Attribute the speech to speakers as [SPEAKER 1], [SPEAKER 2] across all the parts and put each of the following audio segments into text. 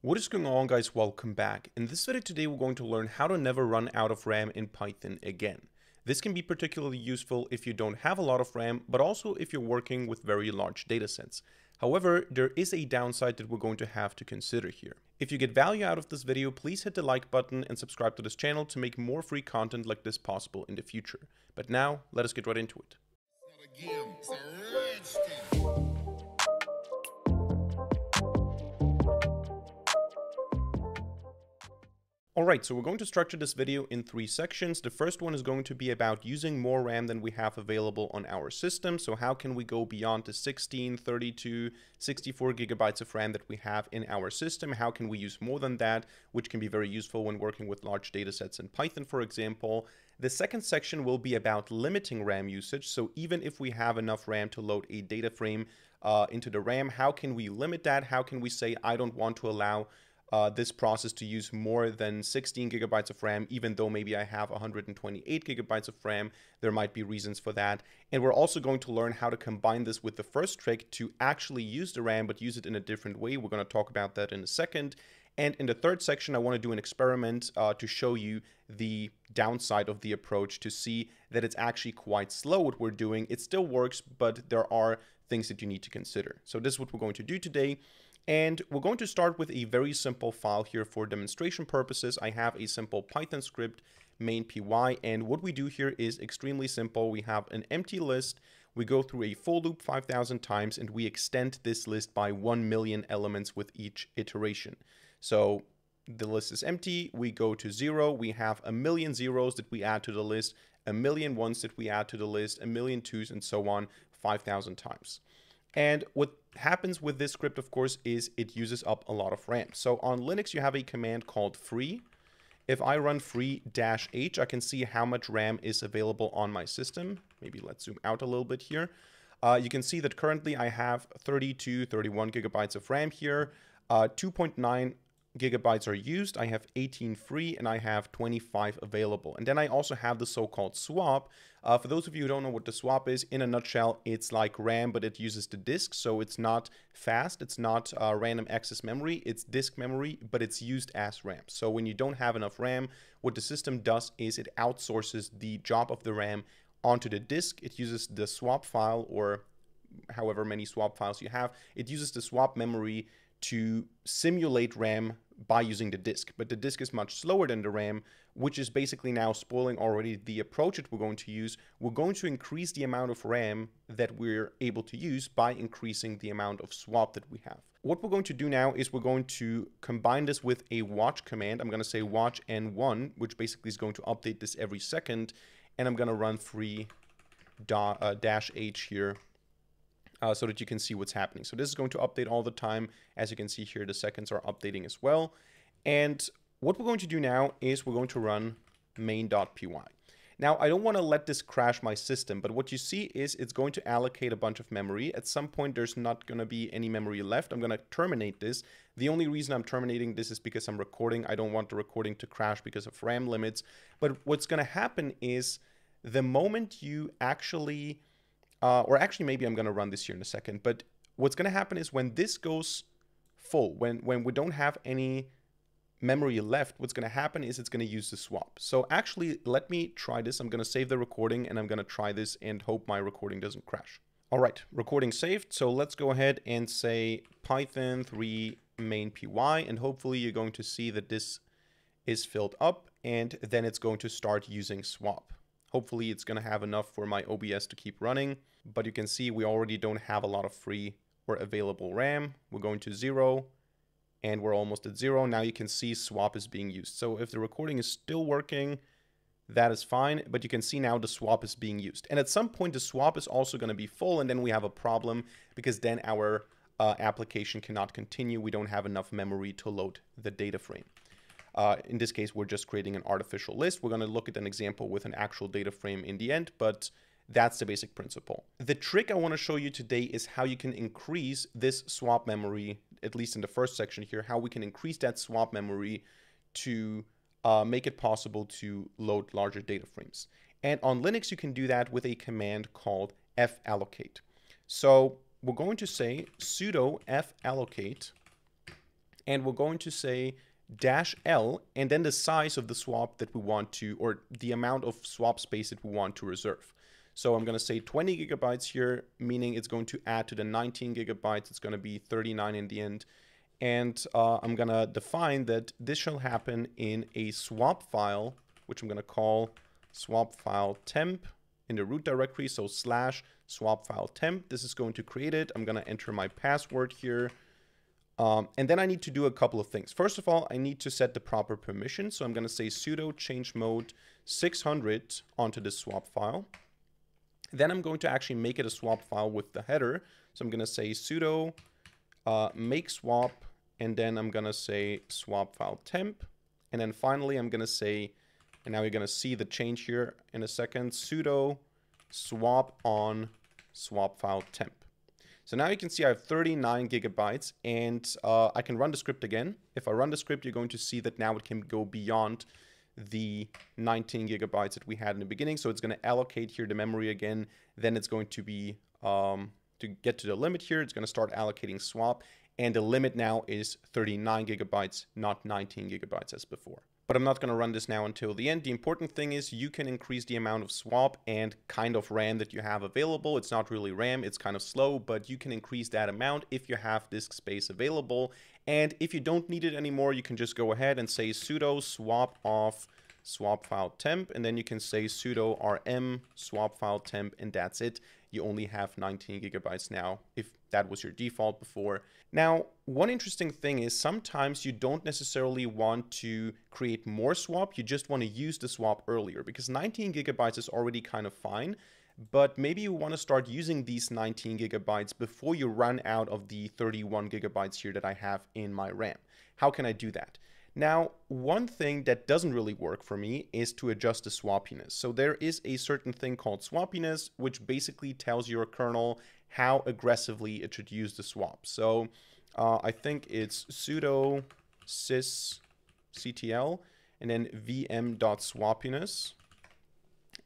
[SPEAKER 1] What is going on guys, welcome back. In this video today we're going to learn how to never run out of RAM in Python again. This can be particularly useful if you don't have a lot of RAM, but also if you're working with very large datasets. However, there is a downside that we're going to have to consider here. If you get value out of this video, please hit the like button and subscribe to this channel to make more free content like this possible in the future. But now, let us get right into it. Alright, so we're going to structure this video in three sections. The first one is going to be about using more RAM than we have available on our system. So how can we go beyond the 16, 32, 64 gigabytes of RAM that we have in our system? How can we use more than that, which can be very useful when working with large data sets in Python, for example. The second section will be about limiting RAM usage. So even if we have enough RAM to load a data frame uh, into the RAM, how can we limit that? How can we say, I don't want to allow uh, this process to use more than 16 gigabytes of RAM, even though maybe I have 128 gigabytes of RAM. There might be reasons for that. And we're also going to learn how to combine this with the first trick to actually use the RAM, but use it in a different way. We're going to talk about that in a second. And in the third section, I want to do an experiment uh, to show you the downside of the approach to see that it's actually quite slow what we're doing. It still works, but there are things that you need to consider. So this is what we're going to do today. And we're going to start with a very simple file here for demonstration purposes. I have a simple Python script main py and what we do here is extremely simple. We have an empty list. We go through a for loop 5000 times and we extend this list by 1 million elements with each iteration. So the list is empty. We go to zero. We have a million zeros that we add to the list, a million ones that we add to the list, a million twos and so on 5000 times. And what happens with this script, of course, is it uses up a lot of RAM. So on Linux, you have a command called free. If I run free dash h, I can see how much RAM is available on my system. Maybe let's zoom out a little bit here. Uh, you can see that currently I have 32, 31 gigabytes of RAM here. Uh, 2.9 gigabytes are used. I have 18 free and I have 25 available. And then I also have the so-called swap. Uh, for those of you who don't know what the swap is, in a nutshell, it's like RAM, but it uses the disk. So it's not fast. It's not uh, random access memory. It's disk memory, but it's used as RAM. So when you don't have enough RAM, what the system does is it outsources the job of the RAM onto the disk. It uses the swap file or however many swap files you have. It uses the swap memory to simulate RAM by using the disk. But the disk is much slower than the RAM, which is basically now spoiling already the approach that we're going to use. We're going to increase the amount of RAM that we're able to use by increasing the amount of swap that we have. What we're going to do now is we're going to combine this with a watch command. I'm going to say watch n1, which basically is going to update this every second. And I'm going to run free uh, dash h here uh, so that you can see what's happening. So this is going to update all the time. As you can see here, the seconds are updating as well. And what we're going to do now is we're going to run main.py. Now, I don't want to let this crash my system, but what you see is it's going to allocate a bunch of memory. At some point, there's not going to be any memory left. I'm going to terminate this. The only reason I'm terminating this is because I'm recording. I don't want the recording to crash because of RAM limits. But what's going to happen is the moment you actually uh, or actually maybe I'm going to run this here in a second, but what's going to happen is when this goes full, when, when we don't have any memory left, what's going to happen is it's going to use the swap. So actually, let me try this. I'm going to save the recording and I'm going to try this and hope my recording doesn't crash. All right, recording saved. So let's go ahead and say Python 3 main py, and hopefully you're going to see that this is filled up and then it's going to start using swap. Hopefully it's going to have enough for my OBS to keep running, but you can see we already don't have a lot of free or available RAM. We're going to zero and we're almost at zero. Now you can see swap is being used. So if the recording is still working, that is fine, but you can see now the swap is being used. And at some point the swap is also going to be full and then we have a problem because then our uh, application cannot continue. We don't have enough memory to load the data frame. Uh, in this case, we're just creating an artificial list. We're going to look at an example with an actual data frame in the end, but that's the basic principle. The trick I want to show you today is how you can increase this swap memory, at least in the first section here, how we can increase that swap memory to uh, make it possible to load larger data frames. And on Linux, you can do that with a command called fallocate. So we're going to say sudo fallocate and we're going to say dash L and then the size of the swap that we want to, or the amount of swap space that we want to reserve. So I'm going to say 20 gigabytes here, meaning it's going to add to the 19 gigabytes. It's going to be 39 in the end. And uh, I'm going to define that this shall happen in a swap file, which I'm going to call swap file temp in the root directory. So slash swap file temp. This is going to create it. I'm going to enter my password here. Um, and then I need to do a couple of things. First of all, I need to set the proper permission. So I'm going to say sudo change mode 600 onto the swap file. Then I'm going to actually make it a swap file with the header. So I'm going to say sudo uh, make swap, and then I'm going to say swap file temp. And then finally, I'm going to say, and now you're going to see the change here in a second, sudo swap on swap file temp. So now you can see I have 39 gigabytes and uh, I can run the script again. If I run the script, you're going to see that now it can go beyond the 19 gigabytes that we had in the beginning. So it's going to allocate here the memory again. Then it's going to be, um, to get to the limit here, it's going to start allocating swap. And the limit now is 39 gigabytes, not 19 gigabytes as before but I'm not going to run this now until the end. The important thing is you can increase the amount of swap and kind of RAM that you have available. It's not really RAM, it's kind of slow, but you can increase that amount if you have disk space available. And if you don't need it anymore, you can just go ahead and say sudo swap off swap file temp, and then you can say sudo rm swap file temp, and that's it. You only have 19 gigabytes now if that was your default before. Now, one interesting thing is sometimes you don't necessarily want to create more swap, you just want to use the swap earlier because 19 gigabytes is already kind of fine, but maybe you want to start using these 19 gigabytes before you run out of the 31 gigabytes here that I have in my RAM. How can I do that? Now, one thing that doesn't really work for me is to adjust the swappiness. So there is a certain thing called swappiness, which basically tells your kernel how aggressively it should use the swap. So uh, I think it's sudo sysctl and then vm.swappiness.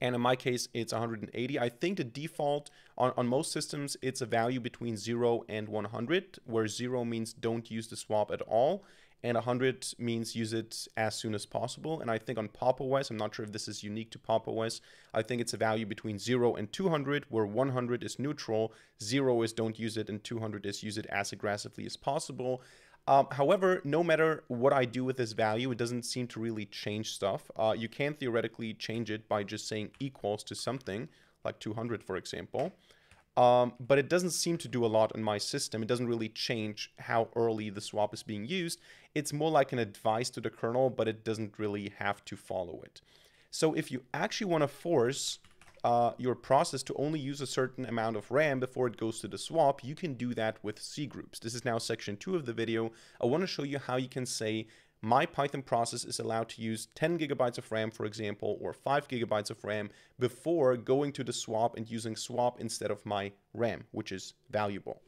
[SPEAKER 1] And in my case, it's 180. I think the default on, on most systems, it's a value between 0 and 100, where 0 means don't use the swap at all, and 100 means use it as soon as possible. And I think on Pop! OS, I'm not sure if this is unique to Pop! OS, I think it's a value between 0 and 200, where 100 is neutral, 0 is don't use it, and 200 is use it as aggressively as possible. Um, however, no matter what I do with this value, it doesn't seem to really change stuff. Uh, you can theoretically change it by just saying equals to something, like 200 for example. Um, but it doesn't seem to do a lot in my system. It doesn't really change how early the swap is being used. It's more like an advice to the kernel, but it doesn't really have to follow it. So if you actually want to force uh, your process to only use a certain amount of RAM before it goes to the swap, you can do that with C groups. This is now section two of the video. I want to show you how you can say my Python process is allowed to use 10 gigabytes of RAM, for example, or 5 gigabytes of RAM before going to the swap and using swap instead of my RAM, which is valuable.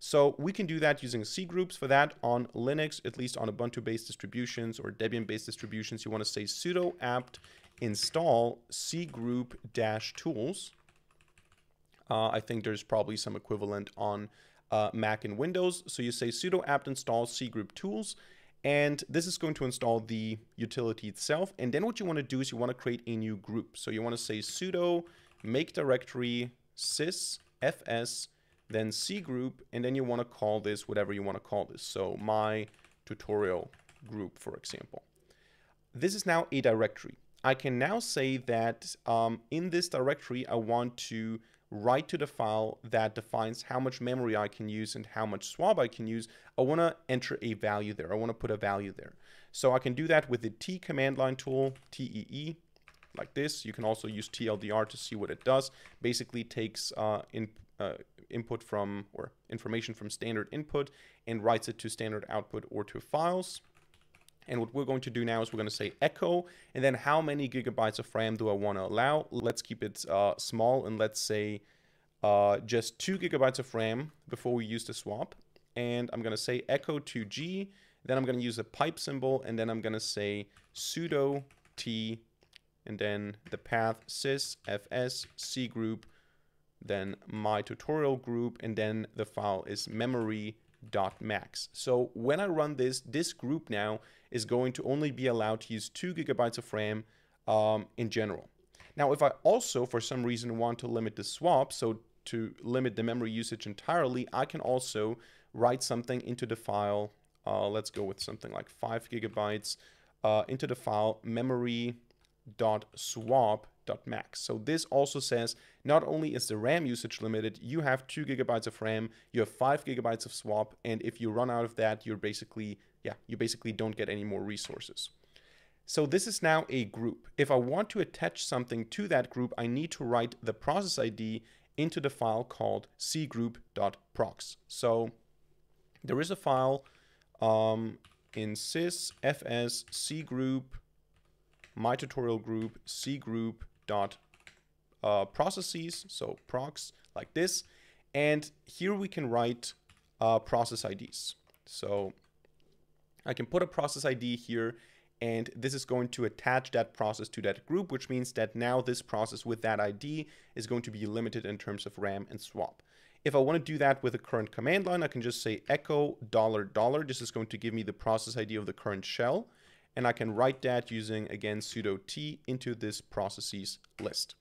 [SPEAKER 1] So we can do that using C groups for that on Linux, at least on Ubuntu-based distributions or Debian-based distributions. You want to say sudo apt install cgroup-tools. Uh, I think there's probably some equivalent on uh, Mac and Windows. So you say sudo apt install cgroup tools, and this is going to install the utility itself. And then what you want to do is you want to create a new group. So you want to say sudo make directory sys fs then c group, and then you want to call this whatever you want to call this. So my tutorial group, for example. This is now a directory. I can now say that um, in this directory, I want to write to the file that defines how much memory I can use and how much swap I can use, I want to enter a value there. I want to put a value there. So I can do that with the tee command line tool, TEE, like this. You can also use TLDR to see what it does. Basically takes uh, in, uh, input from, or information from standard input and writes it to standard output or to files. And what we're going to do now is we're going to say echo, and then how many gigabytes of RAM do I want to allow? Let's keep it uh, small, and let's say uh, just 2 gigabytes of RAM before we use the swap. And I'm going to say echo 2G, then I'm going to use a pipe symbol, and then I'm going to say sudo tee, and then the path sys fs c group, then my tutorial group, and then the file is memory.max. So when I run this, this group now is going to only be allowed to use two gigabytes of RAM um, in general. Now, if I also, for some reason, want to limit the swap, so to limit the memory usage entirely, I can also write something into the file. Uh, let's go with something like five gigabytes uh, into the file memory dot swap dot max. So this also says not only is the RAM usage limited, you have two gigabytes of RAM, you have five gigabytes of swap, and if you run out of that, you're basically, yeah, you basically don't get any more resources. So this is now a group. If I want to attach something to that group, I need to write the process ID into the file called cgroup.procs. So there is a file um, in sys fs cgroup my tutorial group cgroup dot uh, processes, so procs like this. And here we can write uh, process IDs. So I can put a process ID here and this is going to attach that process to that group, which means that now this process with that ID is going to be limited in terms of RAM and swap. If I want to do that with a current command line, I can just say echo dollar dollar. This is going to give me the process ID of the current shell and I can write that using, again, sudo tee into this processes list.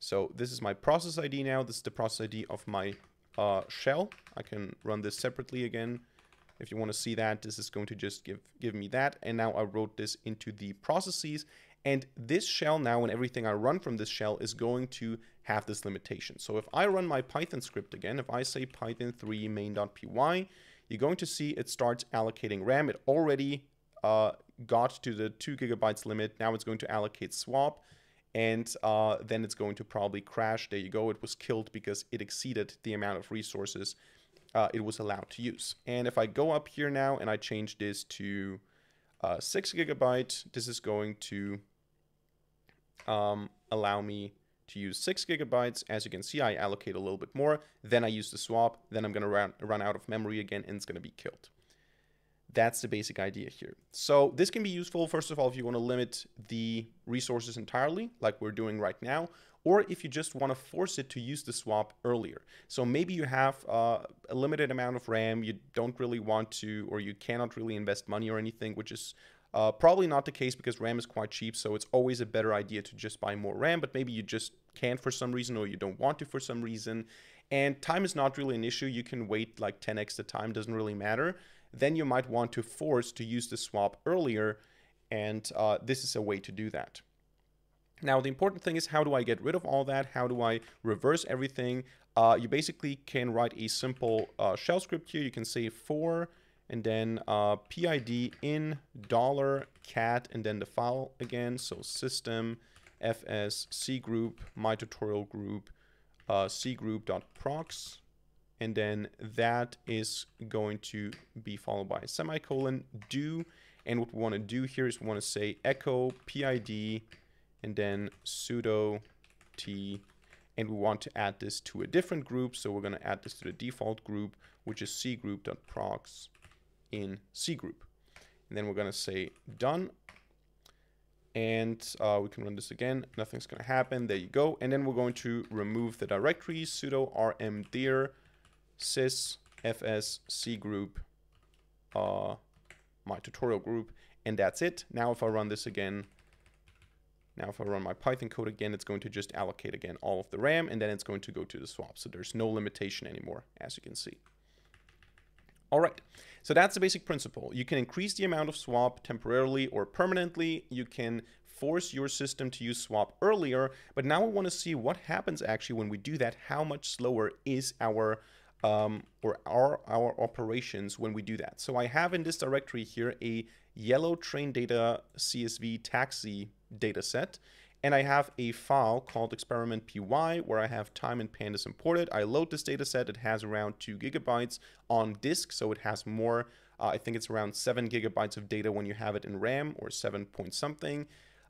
[SPEAKER 1] So this is my process ID now. This is the process ID of my uh, shell. I can run this separately again. If you want to see that, this is going to just give, give me that. And now I wrote this into the processes. And this shell now and everything I run from this shell is going to have this limitation. So if I run my Python script again, if I say python3 main.py, you're going to see it starts allocating RAM. It already uh, got to the two gigabytes limit. Now it's going to allocate swap and uh, then it's going to probably crash. There you go. It was killed because it exceeded the amount of resources uh, it was allowed to use. And if I go up here now and I change this to uh, six gigabyte, this is going to um, allow me to use six gigabytes. As you can see, I allocate a little bit more. Then I use the swap. Then I'm going to run, run out of memory again and it's going to be killed. That's the basic idea here. So this can be useful, first of all, if you want to limit the resources entirely, like we're doing right now, or if you just want to force it to use the swap earlier. So maybe you have uh, a limited amount of RAM, you don't really want to, or you cannot really invest money or anything, which is uh, probably not the case because RAM is quite cheap, so it's always a better idea to just buy more RAM, but maybe you just can't for some reason or you don't want to for some reason. And time is not really an issue. You can wait like 10x the time, doesn't really matter then you might want to force to use the swap earlier, and uh, this is a way to do that. Now, the important thing is how do I get rid of all that? How do I reverse everything? Uh, you basically can write a simple uh, shell script here. You can say for and then uh, PID in dollar cat and then the file again. So system fs c group my tutorial group uh, group.procs and then that is going to be followed by semicolon do. And what we want to do here is we want to say echo pid and then sudo tee. And we want to add this to a different group so we're going to add this to the default group which is cgroup.procs in cgroup and then we're going to say done. And uh, we can run this again. Nothing's going to happen. There you go. And then we're going to remove the directory sudo rmdir sys fs c group uh, my tutorial group and that's it. Now if I run this again now if I run my Python code again it's going to just allocate again all of the RAM and then it's going to go to the swap. So there's no limitation anymore as you can see. All right. So that's the basic principle. You can increase the amount of swap temporarily or permanently. You can force your system to use swap earlier. But now we want to see what happens actually when we do that. How much slower is our um, or are our operations when we do that. So I have in this directory here a yellow trip data CSV taxi data set. And I have a file called experiment py where I have time and pandas imported. I load this data set. It has around two gigabytes on disk. So it has more, uh, I think it's around seven gigabytes of data when you have it in RAM or seven point something.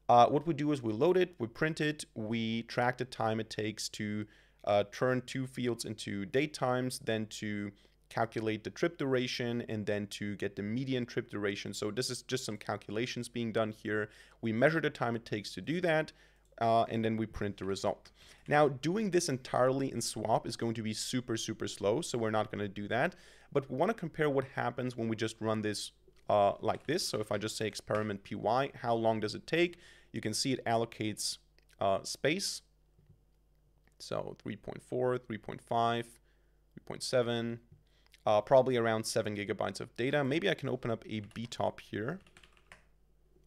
[SPEAKER 1] Uh, what we do is we load it, we print it, we track the time it takes to uh, turn two fields into date times, then to calculate the trip duration, and then to get the median trip duration. So this is just some calculations being done here. We measure the time it takes to do that. uh, and then we print the result. Now, doing this entirely in swap is going to be super, super slow, so we're not going to do that. But we want to compare what happens when we just run this uh, like this. So if I just say experiment py, how long does it take? You can see it allocates uh, space. So 3.4, 3.5, 3.7, uh, probably around 7 gigabytes of data. Maybe I can open up a btop here.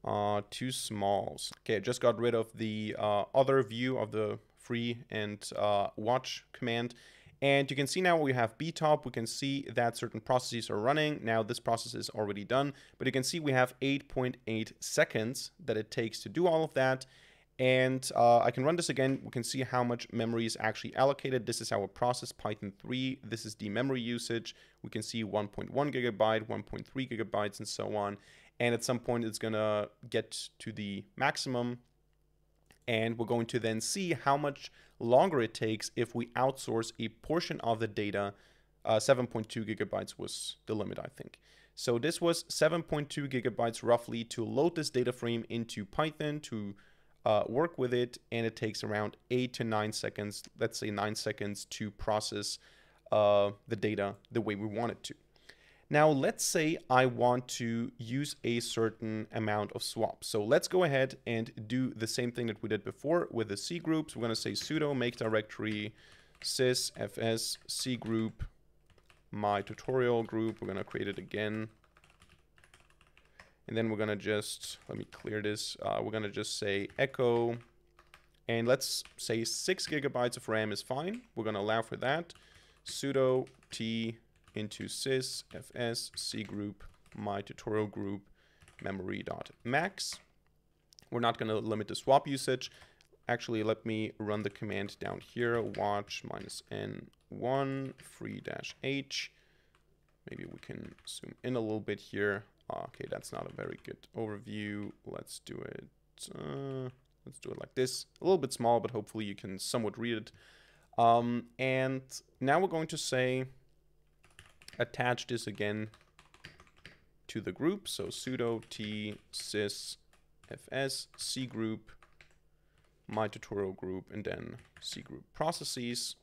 [SPEAKER 1] Uh, two smalls. Okay, I just got rid of the uh, other view of the free and uh, watch command. And you can see now we have btop, we can see that certain processes are running. Now this process is already done, but you can see we have 8.8 .8 seconds that it takes to do all of that. And uh, I can run this again. We can see how much memory is actually allocated. This is our process Python 3. This is the memory usage. We can see 1.1 gigabyte, 1.3 gigabytes, and so on. And at some point, it's going to get to the maximum. And we're going to then see how much longer it takes if we outsource a portion of the data. Uh, 7.2 gigabytes was the limit, I think. So this was 7.2 gigabytes roughly to load this data frame into Python to uh, work with it, and it takes around eight to nine seconds, let's say nine seconds, to process uh, the data the way we want it to. Now, let's say I want to use a certain amount of swaps. So let's go ahead and do the same thing that we did before with the C groups. We're going to say sudo make directory sys fs C group my tutorial group. We're going to create it again. And then we're going to just, let me clear this. Uh, we're going to just say echo. And let's say 6 gigabytes of RAM is fine. We're going to allow for that. sudo tee into sys fs c group my tutorial group memory dot max. We're not going to limit the swap usage. Actually, let me run the command down here. Watch minus n1 free dash h. Maybe we can zoom in a little bit here. Okay, that's not a very good overview. Let's do it. Uh, let's do it like this. A little bit small, but hopefully you can somewhat read it. Um, and now we're going to say attach this again to the group. So sudo tee sys fs c group my tutorial group and then c group processes.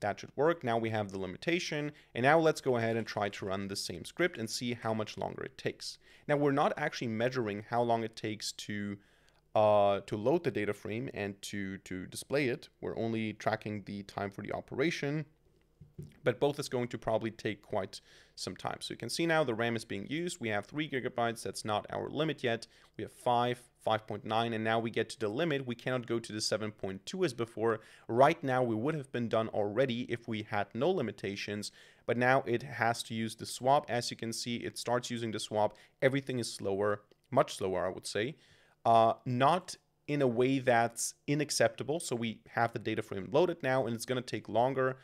[SPEAKER 1] That should work. Now we have the limitation. And now let's go ahead and try to run the same script and see how much longer it takes. Now we're not actually measuring how long it takes to uh, to load the data frame and to, to display it. We're only tracking the time for the operation but both is going to probably take quite some time. So you can see now the RAM is being used. We have 3 gigabytes. That's not our limit yet. We have 5, 5.9, and now we get to the limit. We cannot go to the 7.2 as before. Right now, we would have been done already if we had no limitations, but now it has to use the swap. As you can see, it starts using the swap. Everything is slower, much slower, I would say. Uh, not in a way that's unacceptable. So we have the data frame loaded now, and it's going to take longer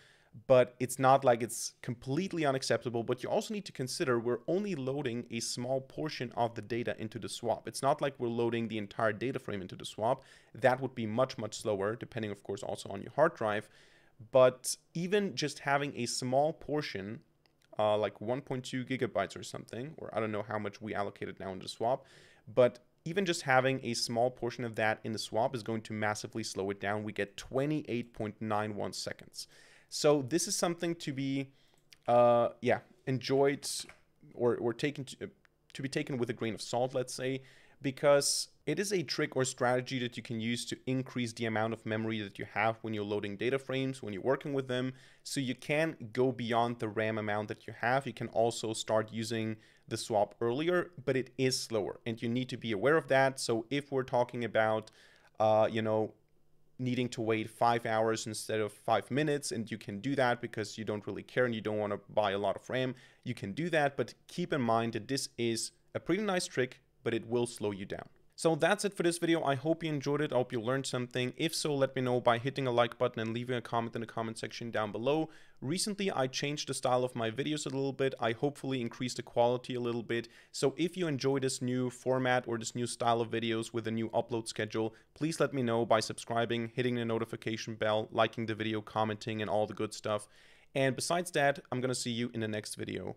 [SPEAKER 1] but it's not like it's completely unacceptable. But you also need to consider we're only loading a small portion of the data into the swap. It's not like we're loading the entire data frame into the swap. That would be much, much slower, depending, of course, also on your hard drive. But even just having a small portion, uh, like 1.2 gigabytes or something, or I don't know how much we allocated now in the swap, but even just having a small portion of that in the swap is going to massively slow it down. We get 28.91 seconds. So this is something to be, uh, yeah, enjoyed or, or taken to, to be taken with a grain of salt, let's say, because it is a trick or strategy that you can use to increase the amount of memory that you have when you're loading data frames, when you're working with them. So you can go beyond the RAM amount that you have. You can also start using the swap earlier, but it is slower and you need to be aware of that. So if we're talking about, uh, you know, needing to wait five hours instead of five minutes and you can do that because you don't really care and you don't want to buy a lot of RAM you can do that but keep in mind that this is a pretty nice trick but it will slow you down so that's it for this video. I hope you enjoyed it. I hope you learned something. If so, let me know by hitting a like button and leaving a comment in the comment section down below. Recently, I changed the style of my videos a little bit. I hopefully increased the quality a little bit. So if you enjoy this new format or this new style of videos with a new upload schedule, please let me know by subscribing, hitting the notification bell, liking the video, commenting, and all the good stuff. And besides that, I'm going to see you in the next video.